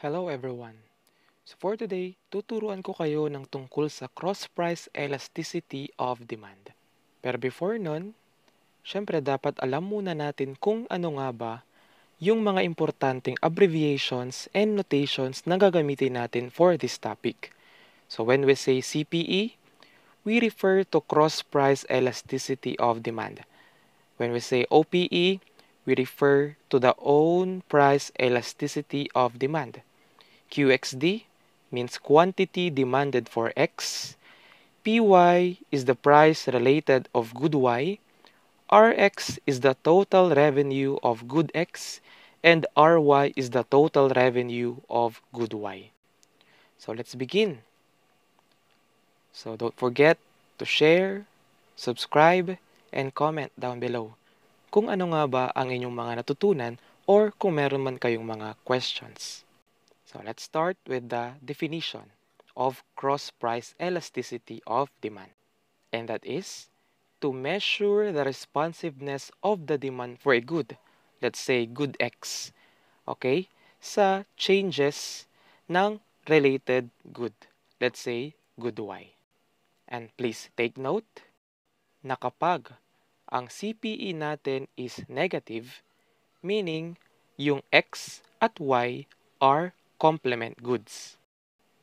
Hello everyone! So for today, tuturuan ko kayo ng tungkol sa cross-price elasticity of demand. Pero before nun, syempre dapat alam muna natin kung ano nga ba yung mga importanteng abbreviations and notations na gagamitin natin for this topic. So when we say CPE, we refer to cross-price elasticity of demand. When we say OPE, we refer to the own price elasticity of demand. QXD means quantity demanded for X. PY is the price related of good Y. RX is the total revenue of good X. And RY is the total revenue of good Y. So let's begin. So don't forget to share, subscribe, and comment down below kung ano nga ba ang inyong mga natutunan or kung meron man kayong mga questions. So let's start with the definition of cross-price elasticity of demand. And that is to measure the responsiveness of the demand for a good, let's say good X, okay, sa changes ng related good, let's say good Y. And please take note na kapag ang CPE natin is negative, meaning yung X at Y are complement goods.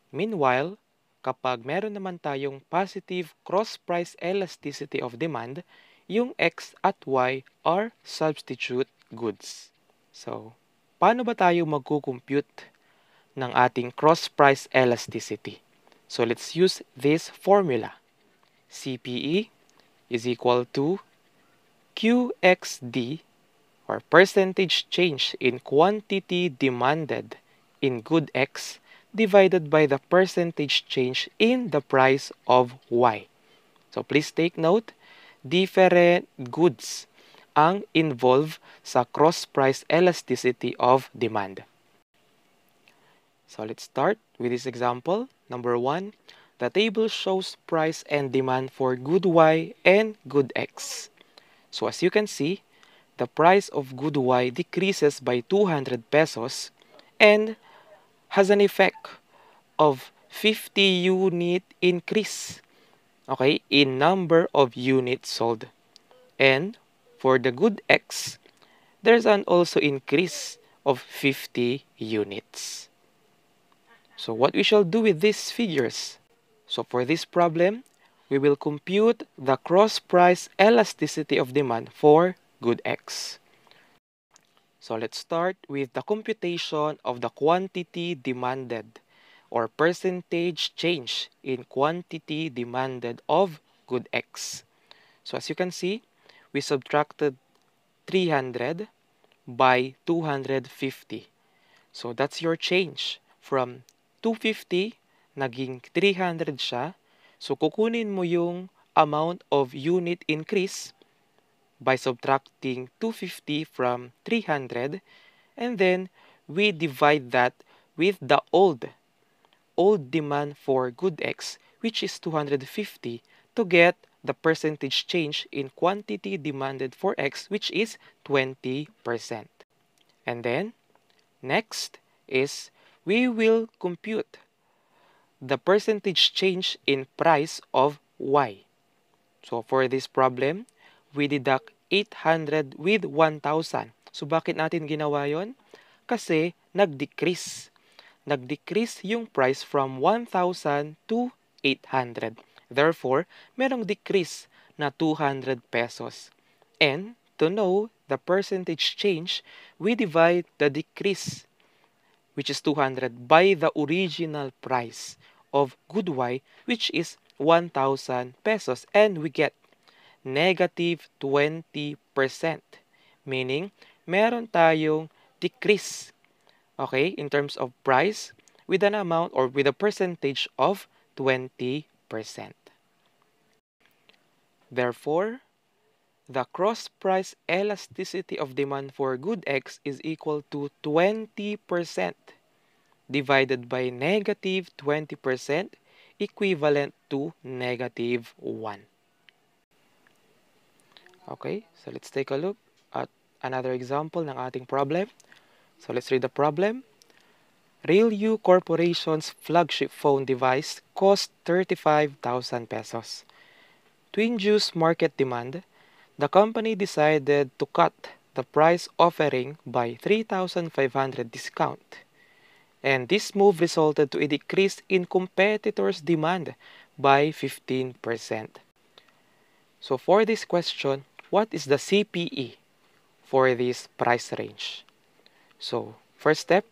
Meanwhile, kapag meron naman tayong positive cross-price elasticity of demand, yung X at Y are substitute goods. So, paano ba tayo magkukompute ng ating cross-price elasticity? So, let's use this formula. CPE is equal to QXD or percentage change in quantity demanded in good X divided by the percentage change in the price of Y. So please take note, different goods ang involve sa cross-price elasticity of demand. So let's start with this example. Number one, the table shows price and demand for good Y and good X. So as you can see, the price of good Y decreases by 200 pesos and has an effect of 50 unit increase okay, in number of units sold. And for the good X, there's an also increase of 50 units. So what we shall do with these figures? So for this problem, we will compute the cross-price elasticity of demand for good X. So let's start with the computation of the quantity demanded or percentage change in quantity demanded of good X. So as you can see, we subtracted 300 by 250. So that's your change. From 250, naging 300 siya. So kukunin mo yung amount of unit increase by subtracting 250 from 300 and then we divide that with the old old demand for good X which is 250 to get the percentage change in quantity demanded for X which is 20%. And then next is we will compute the percentage change in price of Y. So for this problem, we deduct 800 with 1,000. So bakit natin ginawa yon? Kasi nag-decrease. Nag-decrease yung price from 1,000 to 800. Therefore, merong decrease na 200 pesos. And to know the percentage change, we divide the decrease which is 200 by the original price of good Y which is 1,000 pesos and we get negative 20%. Meaning, meron tayong decrease, okay, in terms of price with an amount or with a percentage of 20%. Therefore, the cross price elasticity of demand for good X is equal to 20% divided by negative 20% equivalent to negative 1. Okay, so let's take a look at another example ng ating problem. So let's read the problem. RealU Corporation's flagship phone device cost 35,000 pesos. To induce market demand, the company decided to cut the price offering by 3,500 discount. And this move resulted to a decrease in competitors' demand by 15%. So for this question, what is the CPE for this price range? So first step,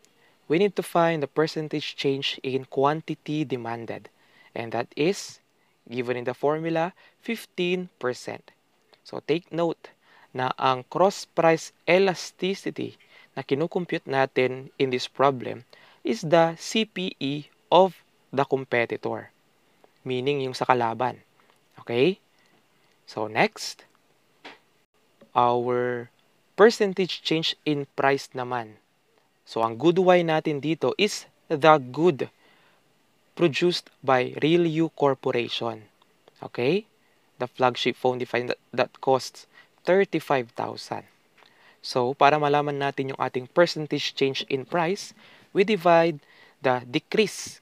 we need to find the percentage change in quantity demanded. And that is, given in the formula, 15%. So take note na ang cross-price elasticity na kinukompute natin in this problem is the CPE of the competitor. Meaning yung sa kalaban. Okay? So next, our percentage change in price naman. So ang good Y natin dito is the good produced by RealU Corporation. Okay? The flagship phone device that, that costs 35,000. So, para malaman natin yung ating percentage change in price, we divide the decrease,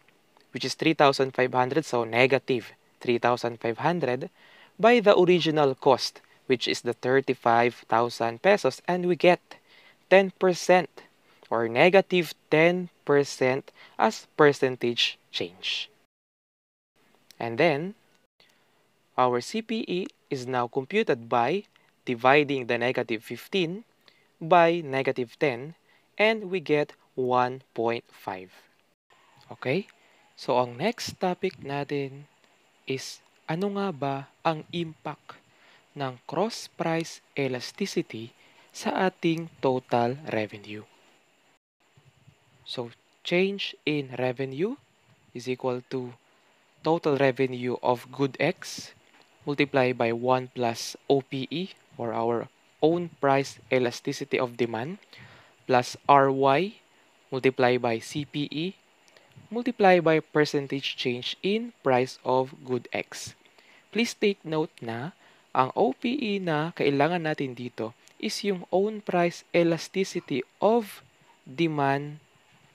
which is 3,500, so negative 3,500, by the original cost, which is the 35,000 pesos, and we get 10% or negative 10% as percentage change. And then, our CPE is now computed by dividing the negative 15 by negative 10, and we get 1.5. Okay? So, ang next topic natin is ano nga ba ang impact ng cross-price elasticity sa ating total revenue. So, change in revenue is equal to total revenue of good X multiplied by 1 plus OPE or our own price elasticity of demand plus RY multiply by CPE, multiply by percentage change in price of good X. Please take note na ang OPE na kailangan natin dito is yung own price elasticity of demand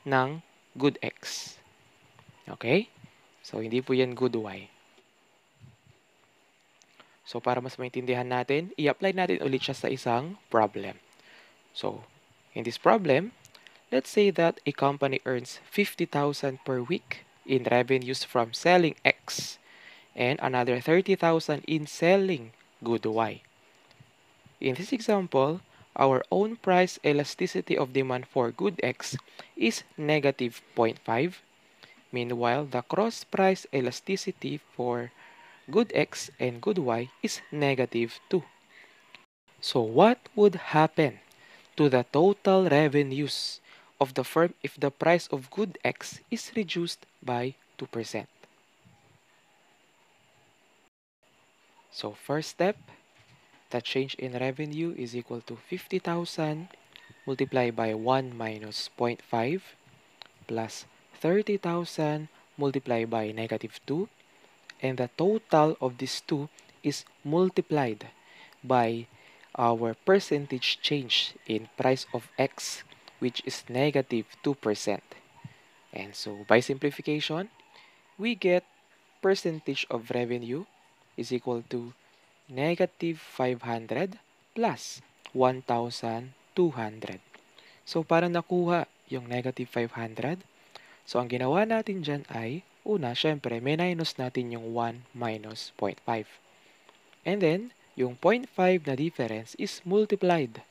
ng good X. Okay? So, hindi po yan good Y. So, para mas maintindihan natin, i-apply natin ulit siya sa isang problem. So, in this problem, Let's say that a company earns 50,000 per week in revenues from selling X and another 30,000 in selling good Y. In this example, our own price elasticity of demand for good X is negative 0.5. Meanwhile, the cross price elasticity for good X and good Y is negative 2. So what would happen to the total revenues of the firm if the price of good X is reduced by 2%. So first step, the change in revenue is equal to 50,000 multiplied by 1 minus 0.5 plus 30,000 multiplied by negative 2 and the total of these two is multiplied by our percentage change in price of X which is negative 2%. And so by simplification, we get percentage of revenue is equal to negative 500 plus 1,200. So para nakuha yung negative 500, so ang ginawa natin dyan ay, una, syempre, minus natin yung 1 minus 0.5. And then, yung 0.5 na difference is multiplied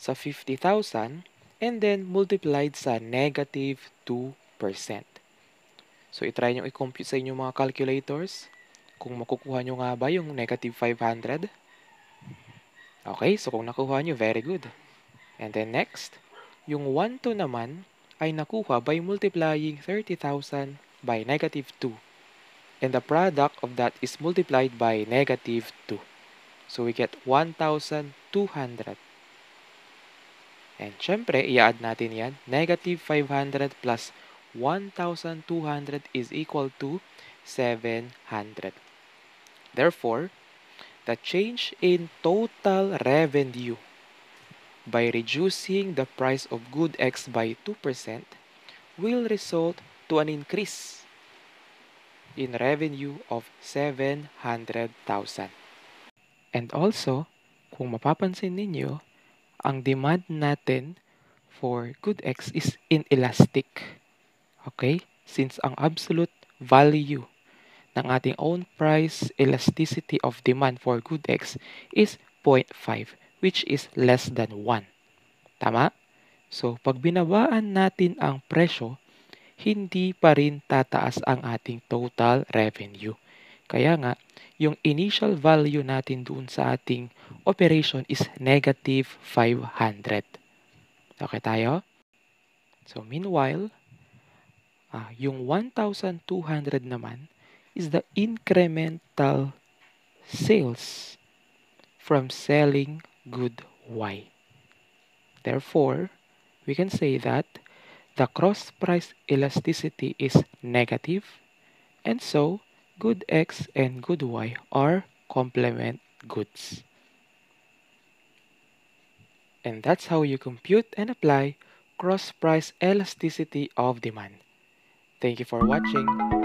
sa 50,000 and then multiplied sa negative 2%. So, itry nyo i-compute sa inyong mga calculators kung makukuha nyo nga ba yung negative 500. Okay, so kung nakuha nyo, very good. And then next, yung 1 to naman ay nakuha by multiplying 30,000 by negative 2. And the product of that is multiplied by negative 2. So we get 1,200 And syempre, i-add natin yan. Negative 500 plus 1,200 is equal to 700. Therefore, the change in total revenue by reducing the price of good X by 2% will result to an increase in revenue of 700,000. And also, kung mapapansin ninyo, ang demand natin for good X is inelastic. Okay? Since ang absolute value ng ating own price elasticity of demand for good X is 0.5 which is less than 1. Tama? So, pag binabaan natin ang presyo, hindi pa rin tataas ang ating total revenue. Kaya nga, yung initial value natin doon sa ating operation is negative 500. Okay tayo? So, meanwhile, uh, yung 1,200 naman is the incremental sales from selling good Y. Therefore, we can say that the cross price elasticity is negative and so good X and good Y are complement goods. And that's how you compute and apply cross price elasticity of demand. Thank you for watching.